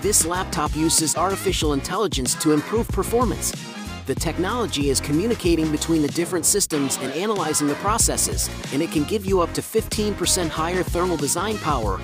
This laptop uses artificial intelligence to improve performance. The technology is communicating between the different systems and analyzing the processes, and it can give you up to 15% higher thermal design power